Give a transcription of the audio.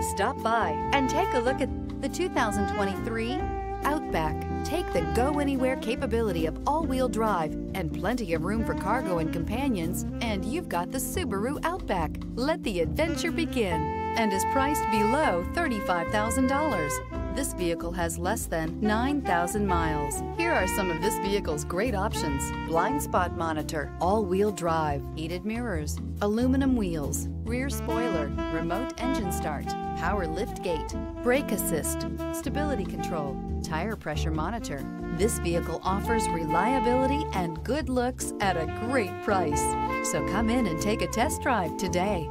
Stop by and take a look at the 2023 Outback. Take the go anywhere capability of all-wheel drive and plenty of room for cargo and companions, and you've got the Subaru Outback. Let the adventure begin and is priced below $35,000. This vehicle has less than 9,000 miles. Here are some of this vehicle's great options. Blind spot monitor, all-wheel drive, heated mirrors, aluminum wheels, rear spoiler, remote engine start, power lift gate, brake assist, stability control, tire pressure monitor. This vehicle offers reliability and good looks at a great price. So come in and take a test drive today.